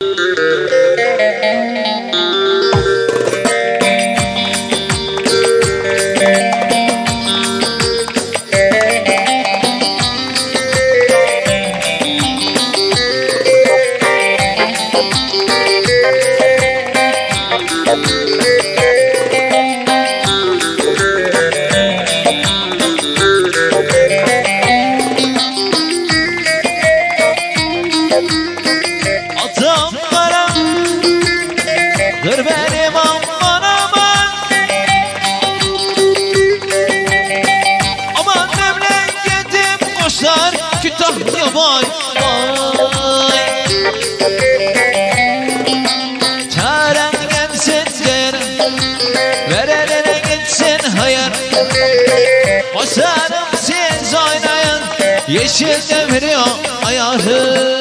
Thank you. Atam kara Dur benim aman aman. Aman memleketim koşar Kütahya vay vay Çaren gelsin der Ver eline gitsin hayır Başarım siz oynayın Yeşil devriyor ayarı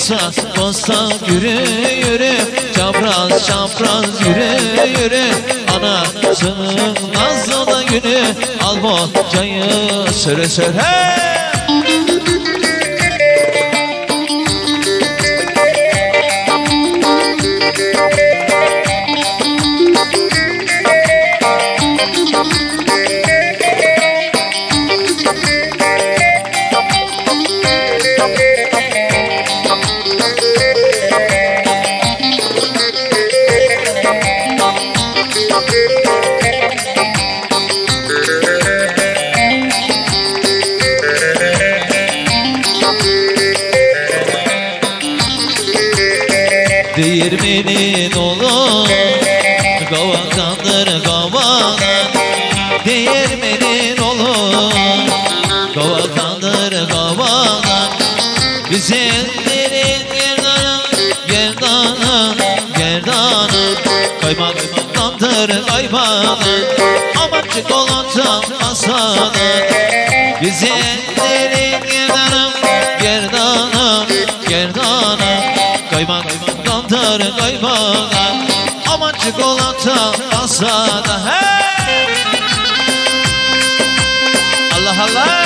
Olsa olsa yürü yürü. Çapraz çapraz yürü yürü. Anasının nazlı günü Al boncayı söyle söyle Değirmenin oğlu. Kavakandır kavana Değirmenin oğlu. Kavakandır kavana Güzellerin gerdanı Gerdanı Gerdanı. Kaymakamdır kaymanı Aman çikolata masanı Güzellerin gerdanı Gerdanı Gerdanı Kaymakamdır kaymanı Aman çikolata masada hey! Allah Allah